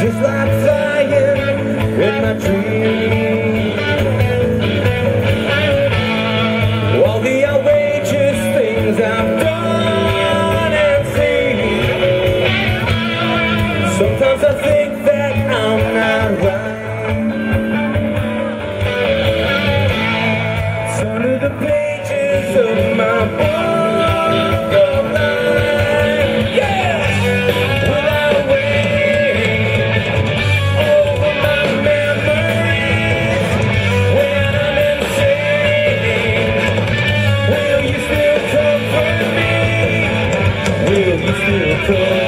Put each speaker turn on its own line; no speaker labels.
just like flying in my dream. All the outrageous things I've done and seen. Sometimes I think that I'm not right. Son of the pain. Still